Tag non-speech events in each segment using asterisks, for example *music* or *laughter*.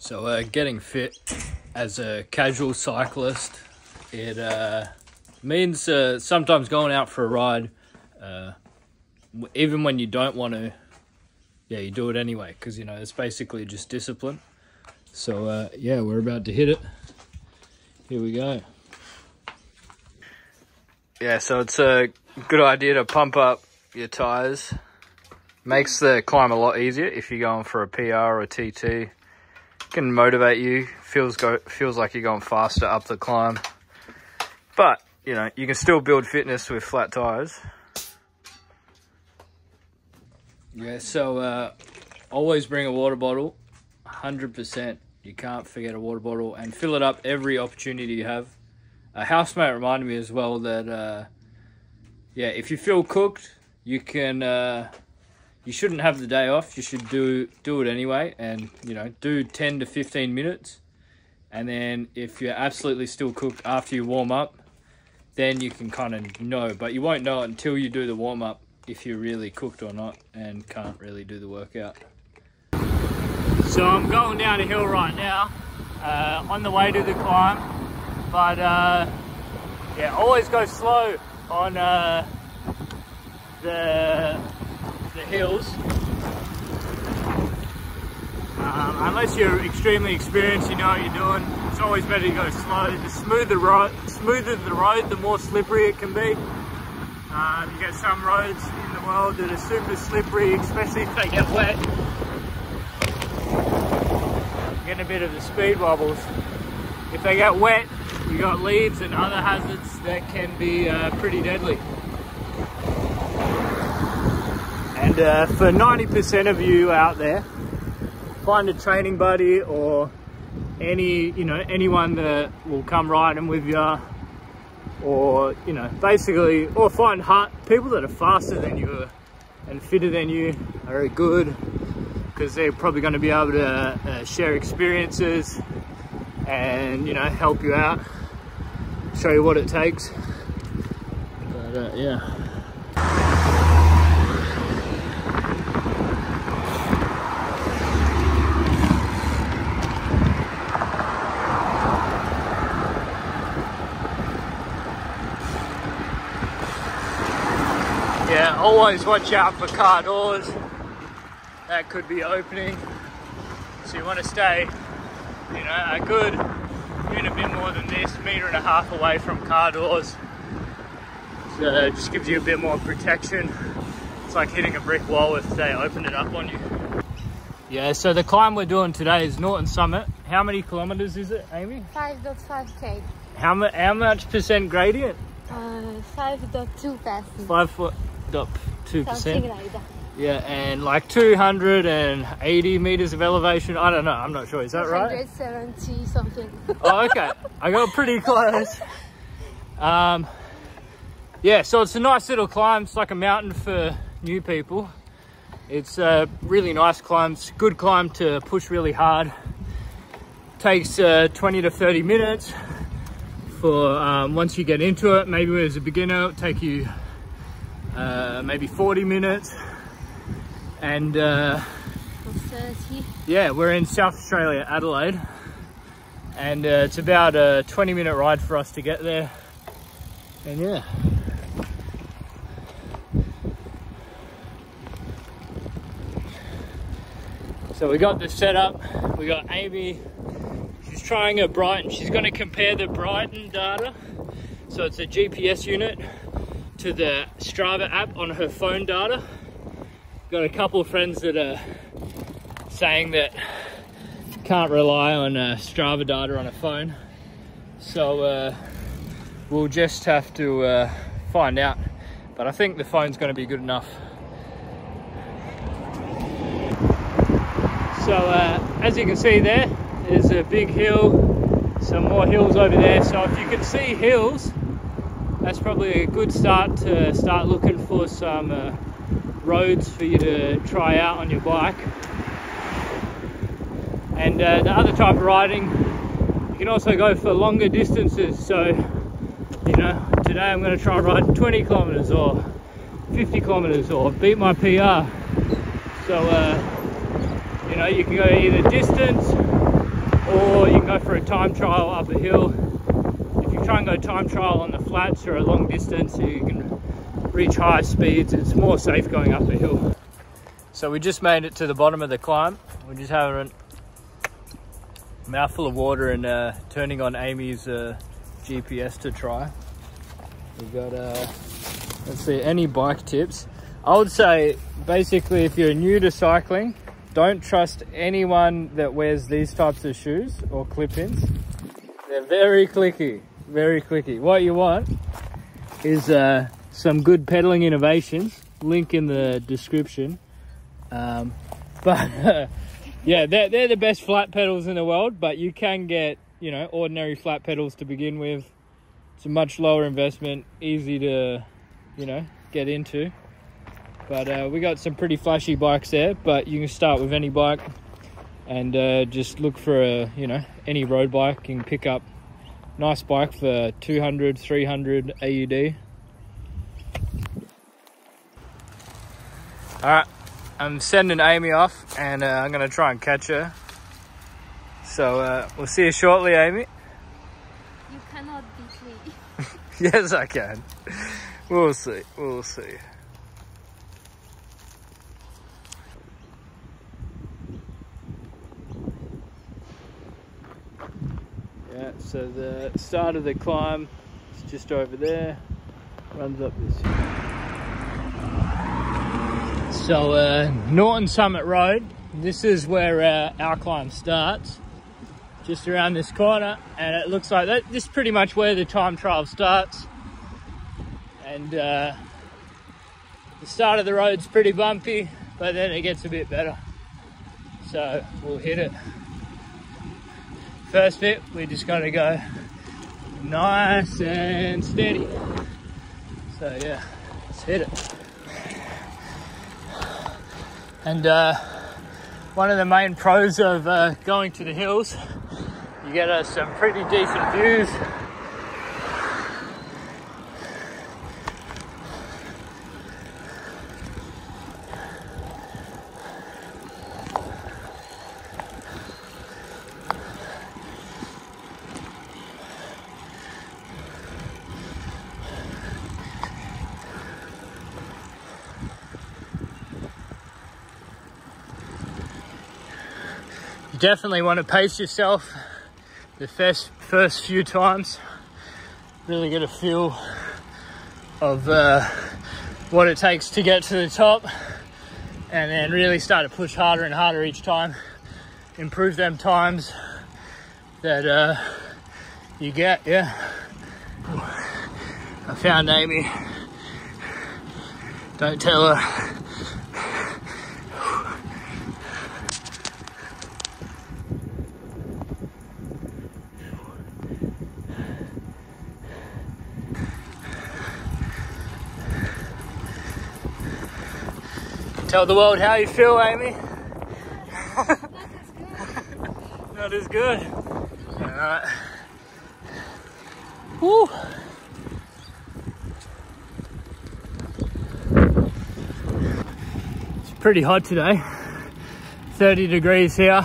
So, uh, getting fit as a casual cyclist, it uh, means uh, sometimes going out for a ride, uh, even when you don't want to, yeah, you do it anyway because you know it's basically just discipline. So, uh, yeah, we're about to hit it. Here we go. Yeah, so it's a good idea to pump up your tires. Makes the climb a lot easier if you're going for a PR or a TT can motivate you. Feels go feels like you're going faster up the climb. But you know you can still build fitness with flat tires. Yeah. So uh, always bring a water bottle. Hundred percent. You can't forget a water bottle and fill it up every opportunity you have. A housemate reminded me as well that uh, yeah, if you feel cooked, you can. Uh, you shouldn't have the day off. You should do do it anyway, and you know do ten to fifteen minutes, and then if you're absolutely still cooked after you warm up, then you can kind of know. But you won't know until you do the warm up if you're really cooked or not, and can't really do the workout. So I'm going down a hill right now, uh, on the way to the climb, but uh, yeah, always go slow on uh, the hills. Um, unless you're extremely experienced, you know what you're doing. It's always better to go slow. The smoother smoother the road, the more slippery it can be. Um, you get some roads in the world that are super slippery, especially if they get wet. Getting a bit of the speed wobbles. If they get wet, you got leaves and other hazards that can be uh, pretty deadly. And uh, for 90% of you out there, find a training buddy or any, you know, anyone that will come riding with you or, you know, basically, or find hard, people that are faster than you and fitter than you are good because they're probably going to be able to uh, share experiences and, you know, help you out, show you what it takes. But, uh, yeah. Yeah, always watch out for car doors. That could be opening. So you want to stay, you know, a good, even a bit more than this, meter and a half away from car doors. So it just gives you a bit more protection. It's like hitting a brick wall if they open it up on you. Yeah, so the climb we're doing today is Norton Summit. How many kilometers is it, Amy? 5.5k. How, mu- how much percent gradient? Uh, 5.2 percent. Five foot up 2%. Yeah, and like 280 meters of elevation. I don't know. I'm not sure. Is that right? 170 something. Oh, okay. I got pretty *laughs* close. Um, yeah, so it's a nice little climb. It's like a mountain for new people. It's a really nice climb. It's a good climb to push really hard. Takes uh, 20 to 30 minutes for um, once you get into it. Maybe as a beginner, it'll take you uh, maybe 40 minutes. And uh, 30. yeah, we're in South Australia, Adelaide, and uh, it's about a 20 minute ride for us to get there. And yeah. So we got the setup. We got Amy. She's trying a Bryton. She's going to compare the Bryton data. So it's a GPS unit to the Strava app on her phone data. Got a couple of friends that are saying that can't rely on uh, Strava data on a phone. So uh, we'll just have to uh, find out. But I think the phone's going to be good enough. So uh, as you can see there, there's a big hill, some more hills over there. So if you can see hills, that's probably a good start to start looking for some uh, roads for you to try out on your bike. And uh, the other type of riding, you can also go for longer distances. So, you know, today I'm going to try ride 20 kilometers or 50 kilometers or beat my PR. So, uh, you know, you can go either distance or you can go for a time trial up a hill, if you try and go time trial on the flats or a long distance, you can reach high speeds. It's more safe going up a hill. So we just made it to the bottom of the climb. We're just having a mouthful of water and uh, turning on Amy's uh, GPS to try. We've got, uh, let's see, any bike tips. I would say basically if you're new to cycling, don't trust anyone that wears these types of shoes or clip-ins. They're very clicky, very clicky. What you want is uh, some good pedaling innovations. Link in the description. Um, *laughs* but *laughs* yeah, they're, they're the best flat pedals in the world, but you can get, you know, ordinary flat pedals to begin with. It's a much lower investment, easy to, you know, get into. But uh, we got some pretty flashy bikes there, but you can start with any bike and uh, just look for a, you know, any road bike. Can pick up nice bike for 200, 300 AUD. All right, I'm sending Amy off and uh, I'm gonna try and catch her. So uh, we'll see you shortly, Amy. You cannot beat me. *laughs* yes, I can. We'll see, we'll see. Yeah, so the start of the climb is just over there, runs up this hill. So uh, Norton Summit Road, this is where uh, our climb starts, just around this corner, and it looks like that. This is pretty much where the time trial starts, and uh, the start of the road's pretty bumpy, but then it gets a bit better. So we'll hit it. First bit, we just got to go nice and steady. So yeah, let's hit it. And uh, one of the main pros of uh, going to the hills, you get uh, some pretty decent views. Definitely want to pace yourself the first first few times. Really get a feel of uh, what it takes to get to the top, and then really start to push harder and harder each time. Improve them times that uh, you get. Yeah, I found Amy. Don't tell her. Tell the world how you feel, Amy. *laughs* Not as good. Alright. Woo. It's pretty hot today. 30 degrees here.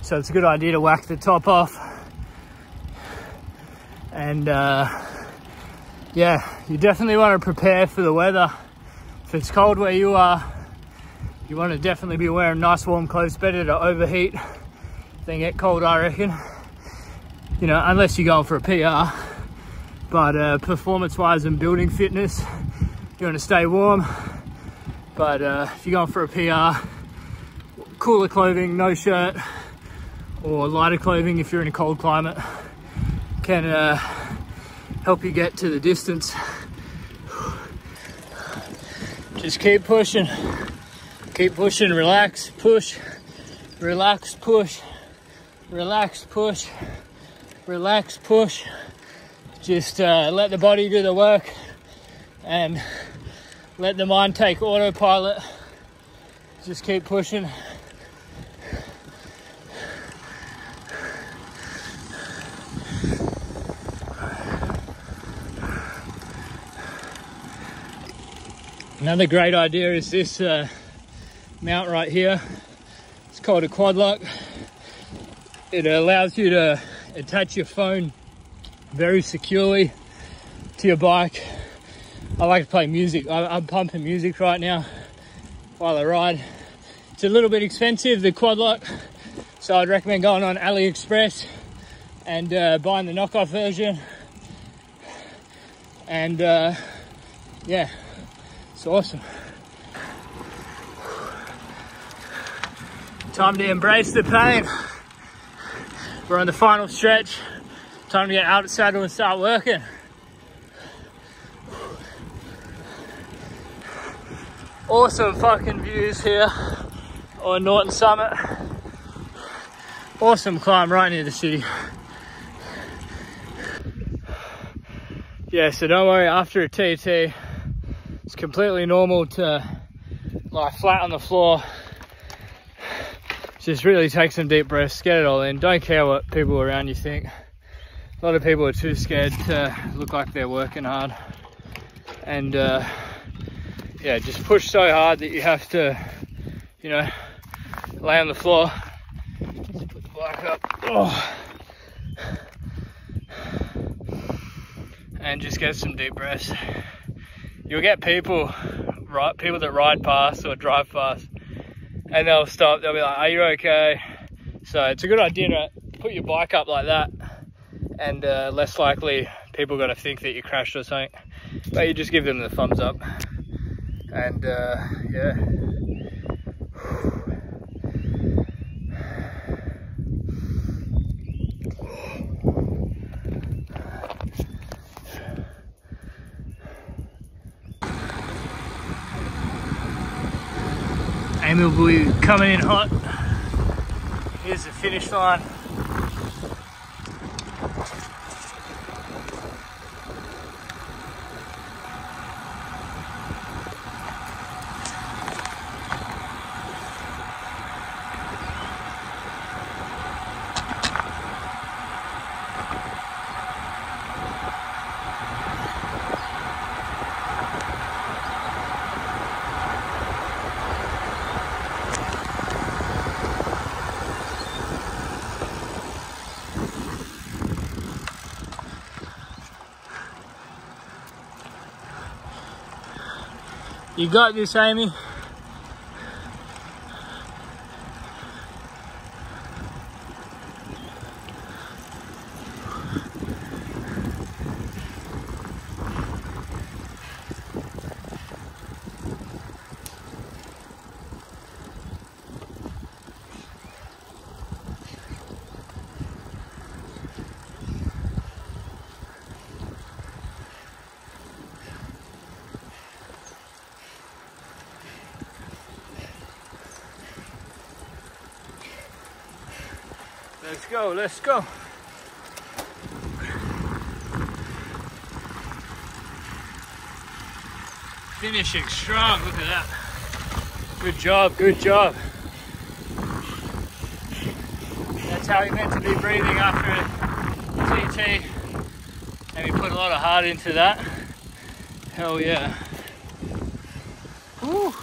So it's a good idea to whack the top off. And uh, yeah, you definitely want to prepare for the weather. If it's cold where you are, you want to definitely be wearing nice warm clothes, better to overheat than get cold, I reckon. You know, unless you're going for a PR. But uh, performance-wise and building fitness, you want to stay warm. But uh, if you're going for a PR, cooler clothing, no shirt, or lighter clothing if you're in a cold climate, can uh, help you get to the distance. Just keep pushing. Keep pushing, relax, push, relax, push, relax, push, relax, push. Just uh, let the body do the work and let the mind take autopilot. Just keep pushing. Another great idea is this uh, mount right here. It's called a quad lock. It allows you to attach your phone very securely to your bike. I like to play music. I'm pumping music right now while I ride. It's a little bit expensive, the quad lock, so I'd recommend going on AliExpress and uh, buying the knockoff version. And uh, yeah, it's awesome. Time to embrace the pain. We're on the final stretch. Time to get out of saddle and start working. Awesome fucking views here on Norton Summit. Awesome climb right near the city. Yeah, so don't worry, after a TT, it's completely normal to lie flat on the floor. Just really take some deep breaths, get it all in. Don't care what people around you think. A lot of people are too scared to look like they're working hard. And uh, yeah, just push so hard that you have to, you know, lay on the floor. Put the bike up. Oh. And just get some deep breaths. You'll get people, right, people that ride past or drive past, and they'll stop. They'll be like, "Are you okay?" So it's a good idea to put your bike up like that, and uh, less likely people are going to think that you crashed or something. But you just give them the thumbs up, and uh, yeah. Be coming in hot. Here's the finish line. You got this, Amy. Let's go, let's go. Finishing strong, look at that. Good job, good job. That's how you're meant to be breathing after a TT. And we put a lot of heart into that. Hell yeah. Woo.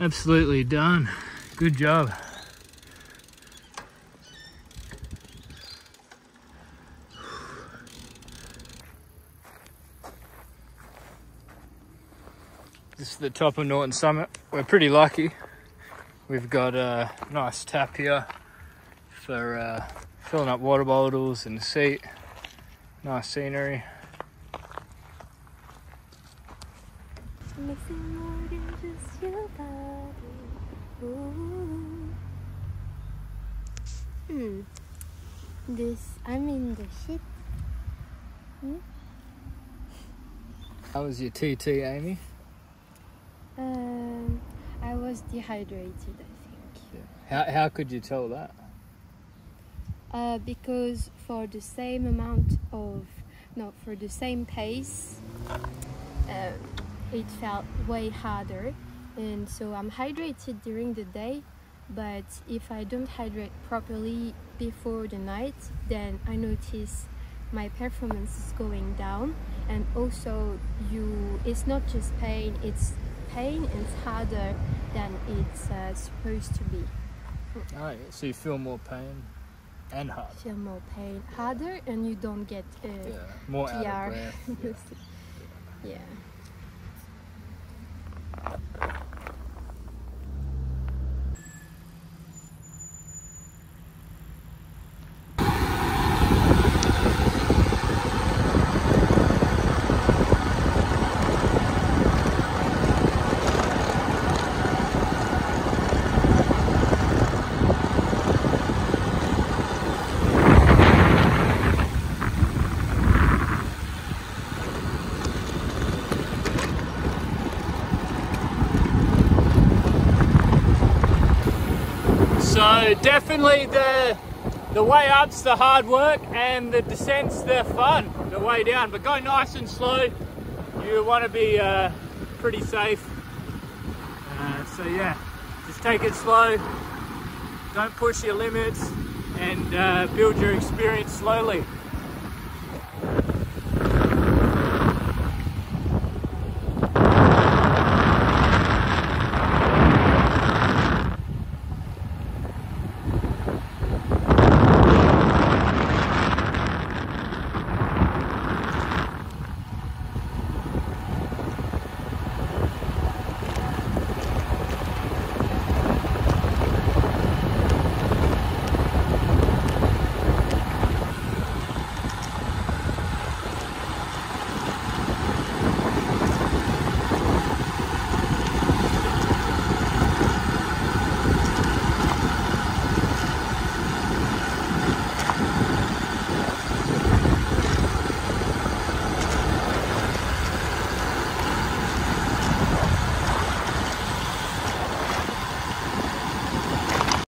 Absolutely done. Good job. This is the top of Norton Summit. We're pretty lucky. We've got a nice tap here for uh, filling up water bottles and a seat. Nice scenery. Missing more than just your body. Ooh. Hmm. This, I'm in the shit. How was your TT, Amy? Um, I was dehydrated, I think. How, how could you tell that? Uh, because for the same amount of, no, for the same pace, uh, it felt way harder. And so I'm hydrated during the day, but if I don't hydrate properly before the night, then I notice my performance is going down and also you it's not just pain it's pain and it's harder than it's uh, supposed to be Oh, yeah. So you feel more pain and hard. feel more pain harder and you don't get uh, Yeah. More out PR. of breath. *laughs* Yeah. yeah Definitely the the way up's the hard work and the descent's the fun, the way down. But go nice and slow. You want to be uh, pretty safe. Uh, so yeah, just take it slow. Don't push your limits and uh, build your experience slowly.